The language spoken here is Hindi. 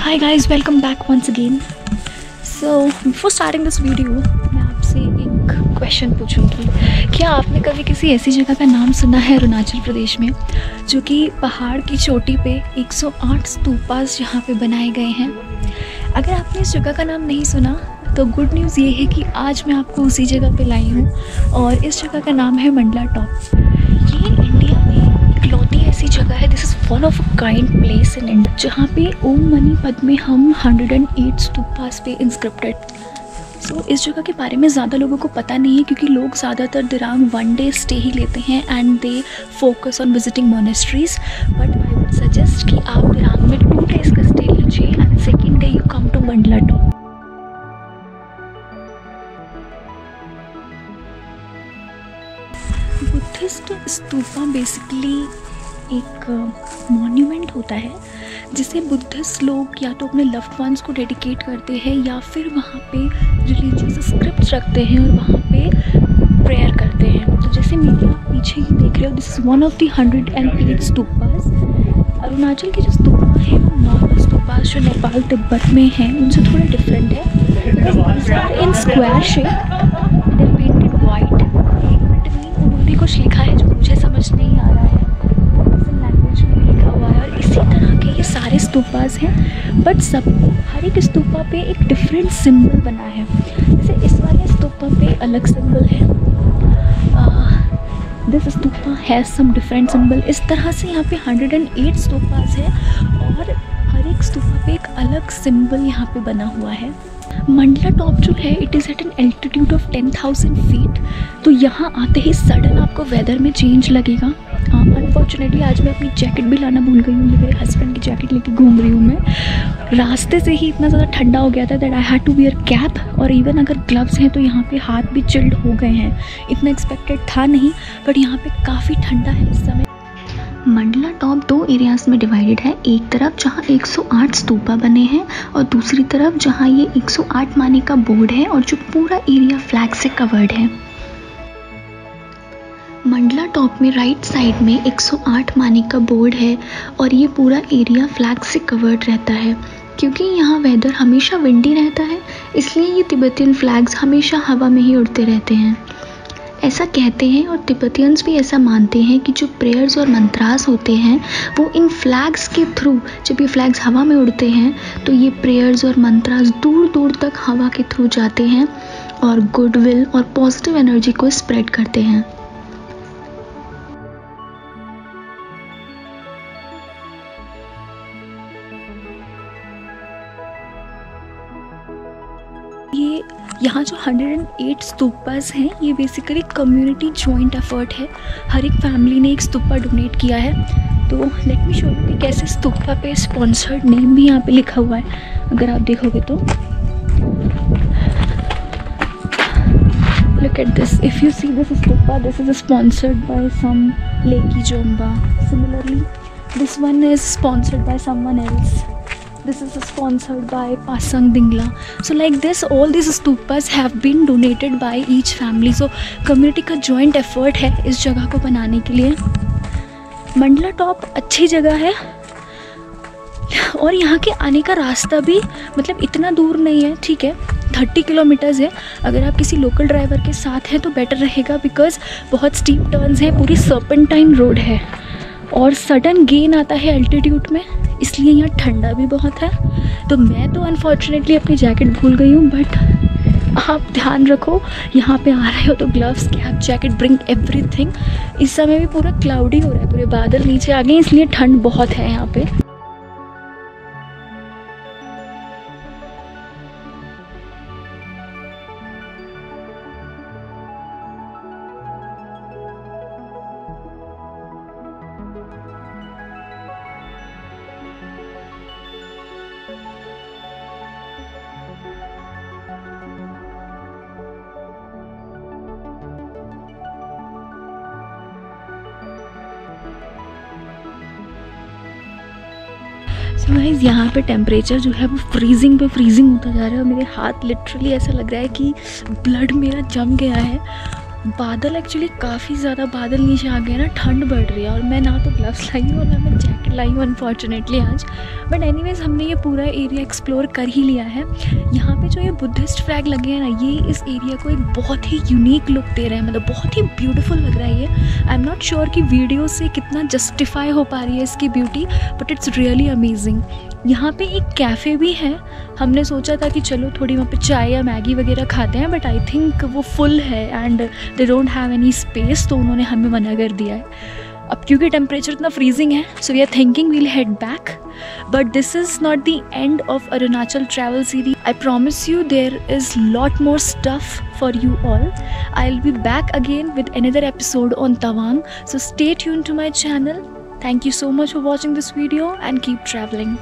Hi guys welcome back once again so before starting this video मैं आपसे एक क्वेश्चन पूछूँगी। क्या आपने कभी किसी ऐसी जगह का नाम सुना है अरुणाचल प्रदेश में, जो कि पहाड़ की चोटी पे 108 स्तूपास जहाँ पे बनाए गए हैं? अगर आपने इस जगह का नाम नहीं सुना तो गुड न्यूज़ ये है कि आज मैं आपको उसी जगह पे लाई हूँ, और इस जगह का नाम है मंडला टॉप। ये इंडिया में इकलौती जगह है। This is one of a kind place in India जहाँ पे ओम मनी पद में हम 108 स्तूपास पे इंस्क्रिप्टेड सो so, इस जगह के बारे में ज़्यादा लोगों को पता नहीं है क्योंकि लोग ज़्यादातर दिरांग वन डे स्टे ही लेते हैं and they focus on visiting monasteries but I would suggest कि आप दिरांग में टू डेज़ का स्टे लीजिए and second day you come to Mandala top Buddhist stupa basically एक मॉन्यूमेंट होता है, जिसे बुद्धिस्ट लोग या तो अपने लव्ड वंस को डेडिकेट करते हैं या फिर वहाँ पे रिलीजियस स्क्रिप्ट रखते हैं और वहाँ पे प्रेयर करते हैं। तो जैसे मेरे आप पीछे ही देख रहे हो this is one of the hundred and eight stupas Arunachal के जो स्तूपा है वो नॉर्मल स्तूपास जो नेपाल, तिब्बत में हैं, उनसे थोड़ा डिफरेंट है। In square shape painted white उन्होंने कुछ लिखा है। सारे स्तूपाज हैं बट सब हर एक स्तूपा पे एक डिफरेंट सिंबल बना है। जैसे इस वाले स्तूपा पे अलग सिंबल है। This stupa has some different symbol इस तरह से यहाँ पे 108 स्तूपाज है और हर एक स्तूपा पे एक अलग सिंबल यहाँ पे बना हुआ है। मंडला टॉप जो है it is at an altitude of ten thousand feet तो यहाँ आते ही सडन आपको वेदर में चेंज लगेगा। अनफॉर्चुनेटली आज मैं अपनी जैकेट भी लाना भूल गई हूँ मेरे हस्बैंड की जैकेट लेके घूम रही हूँ मैं। रास्ते से ही इतना ज़्यादा ठंडा हो गया था that I had to wear cap और इवन अगर ग्लव्स हैं तो यहाँ पे हाथ भी चिल्ड हो गए हैं। इतना एक्सपेक्टेड था नहीं बट यहाँ पे काफ़ी ठंडा है इस समय। मंडला टॉप दो एरियाज़ में डिवाइडेड है। एक तरफ़ जहाँ 108 स्तूपा बने हैं और दूसरी तरफ़ जहाँ ये 108 माने का बोर्ड है और जो पूरा एरिया फ्लैग से कवर्ड है। मंडला टॉप में राइट साइड में 108 माने का बोर्ड है और ये पूरा एरिया फ्लैग से कवर्ड रहता है। क्योंकि यहाँ वेदर हमेशा विंडी रहता है, इसलिए ये तिब्बतियन फ्लैग्स हमेशा हवा में ही उड़ते रहते हैं। ऐसा कहते हैं और तिब्बतियंस भी ऐसा मानते हैं कि जो प्रेयर्स और मंत्रास होते हैं, वो इन फ्लैग्स के थ्रू जब ये फ्लैग्स हवा में उड़ते हैं तो ये प्रेयर्स और मंत्रास दूर दूर तक हवा के थ्रू जाते हैं और गुडविल और पॉजिटिव एनर्जी को स्प्रेड करते हैं। ये यहाँ जो 108 स्तूपाज हैं, ये बेसिकली कम्युनिटी जॉइंट एफर्ट है। हर एक फैमिली ने एक स्तूपा डोनेट किया है। तो लेट मी शो यू कि कैसे स्तूपा पे स्पॉन्सर्ड नेम भी यहाँ पे लिखा हुआ है। अगर आप देखोगे तो। Look at this if you see this stupa this is sponsored by some Leki Zomba similarly this one is sponsored by someone else this is sponsored by Pasang Dingla. So, like this, all these stupas have been donated by each family. So, community का joint effort है इस जगह को बनाने के लिए मंडला टॉप अच्छी जगह है और यहाँ के आने का रास्ता भी मतलब इतना दूर नहीं है, ठीक है? थर्टी किलोमीटर्स है। अगर आप किसी लोकल ड्राइवर के साथ हैं तो बेटर रहेगा बिकॉज़ बहुत स्टीप टर्न्स हैं, पूरी सर्पेंटाइन रोड है। और सडन गेन आता है अल्टीट्यूड में। इसलिए यहाँ ठंडा भी बहुत है। तो मैं तो अनफॉर्चुनेटली अपनी जैकेट भूल गई हूँ बट आप ध्यान रखो, यहाँ पे आ रहे हो तो gloves cap jacket bring everything इस समय भी पूरा क्लाउडी हो रहा है, पूरे बादल नीचे आ गए इसलिए ठंड बहुत है यहाँ पे। सो गाइज़ यहाँ पे टेम्परेचर जो है वो फ्रीजिंग पे फ्रीजिंग होता जा रहा है और मेरे हाथ लिटरली ऐसा लग रहा है कि ब्लड मेरा जम गया है। बादल एक्चुअली काफ़ी ज़्यादा बादल नीचे आ गए ना, ठंड बढ़ रही है और मैं ना तो ग्लव्स लाई हूँ और ना मैं जैकेट लाई हूँ अनफॉर्चुनेटली आज। बट एनीवेज हमने ये पूरा एरिया एक्सप्लोर कर ही लिया है। यहाँ पे जो ये बुद्धिस्ट फ्लैग लगे हैं ना, ये इस एरिया को एक बहुत ही यूनिक लुक दे रहे हैं मतलब बहुत ही ब्यूटीफुल लग रहा है ये। आई एम नॉट श्योर कि वीडियो से कितना जस्टिफाई हो पा रही है इसकी beauty but it's really amazing यहाँ पे एक कैफ़े भी है हमने सोचा था कि चलो थोड़ी वहाँ पे चाय या मैगी वगैरह खाते हैं बट आई थिंक वो फुल है and they don't have any space तो उन्होंने हमें मना कर दिया है अब क्योंकि टेम्परेचर इतना फ्रीजिंग है so we are thinking we'll head back but this is not the end of Arunachal travel series I promise you there is lot more stuff for you all. I'll be back again with another episode on Tawang. So stay tuned to my channel Thank you so much for watching this video and keep traveling.